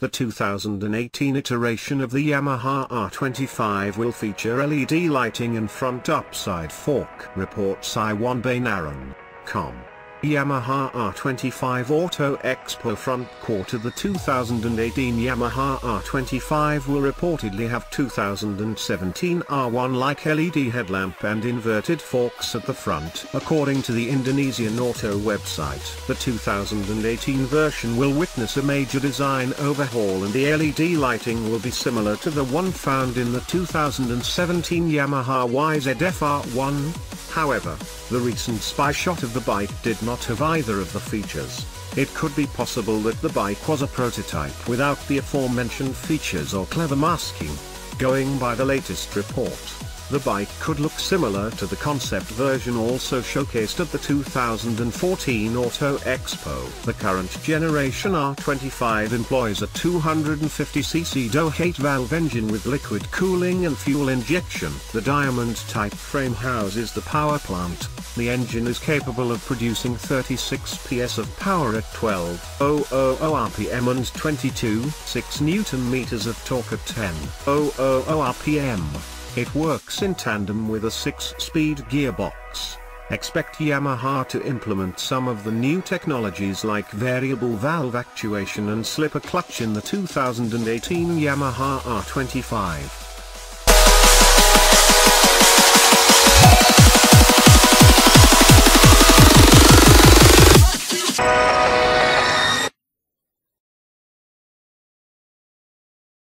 The 2018 iteration of the Yamaha R25 will feature LED lighting and front upside fork, reports Iwanbanaran.com. Yamaha R25 Auto Expo front quarter The 2018 Yamaha R25 will reportedly have 2017 R1-like LED headlamp and inverted forks at the front. According to the Indonesian auto website, the 2018 version will witness a major design overhaul and the LED lighting will be similar to the one found in the 2017 Yamaha YZF R1. However, the recent spy shot of the bike did not have either of the features. It could be possible that the bike was a prototype without the aforementioned features or clever masking. Going by the latest report, the bike could look similar to the concept version also showcased at the 2014 Auto Expo. The current generation R25 employs a 250cc DOHC 8-valve engine with liquid cooling and fuel injection. The diamond-type frame houses the power plant. The engine is capable of producing 36 PS of power at 12,000 RPM and 22.6 Newton meters of torque at 10,000 RPM. It works in tandem with a 6-speed gearbox. Expect Yamaha to implement some of the new technologies like variable valve actuation and slipper clutch in the 2018 Yamaha R25.